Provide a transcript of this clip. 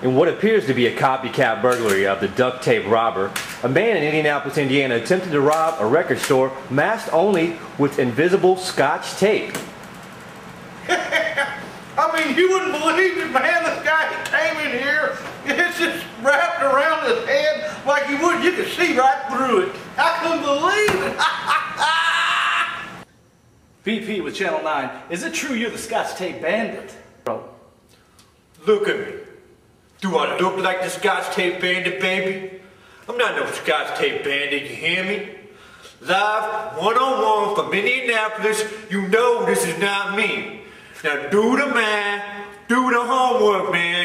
In what appears to be a copycat burglary of the duct tape robber, a man in Indianapolis, Indiana attempted to rob a record store masked only with invisible scotch tape. I mean, you wouldn't believe it, man. This guy he came in here, it's just wrapped around his head like he would. You could see right through it. I couldn't believe it. BP with Channel 9. Is it true you're the Scotch Tape Bandit? Bro. Look at me. Do I look like the Scotch Tape Bandit, baby? I'm not no Scotch Tape Bandit, you hear me? Live, one-on-one from Indianapolis, you know this is not me. Now do the math, do the homework, man.